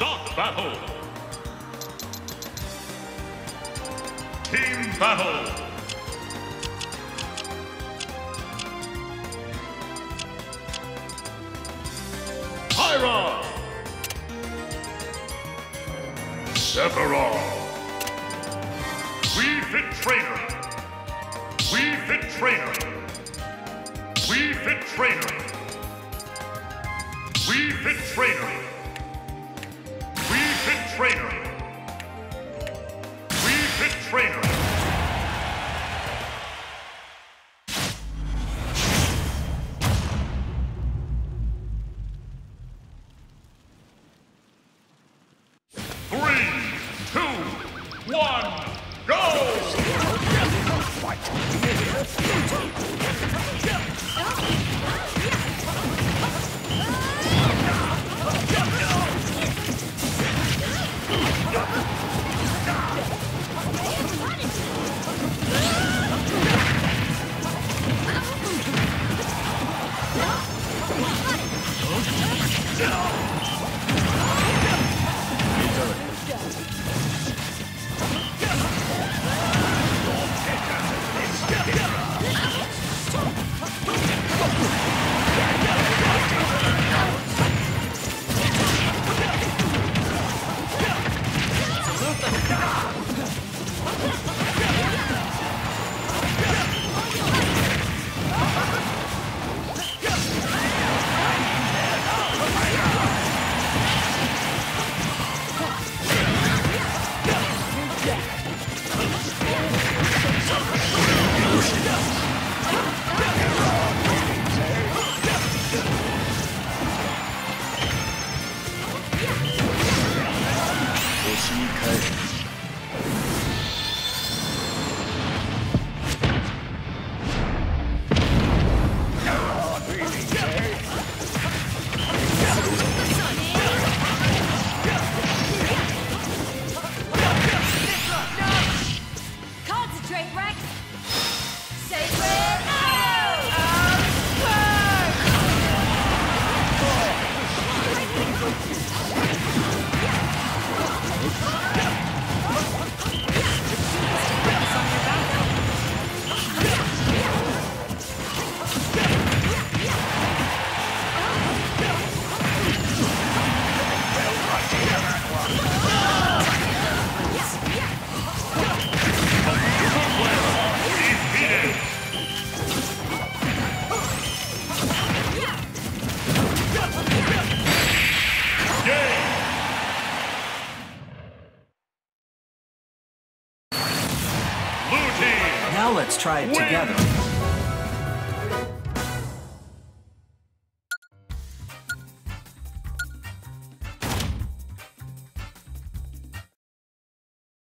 Start battle! Team battle! Pyra! Sephiroth! Wii Fit Trainer! Wii Fit Trainer! Wii Fit Trainer! Wii Fit Trainer! Trainer! Wii Fit Trainer! Three, two, one, go! いいじゃない。Now let's try it Win. together.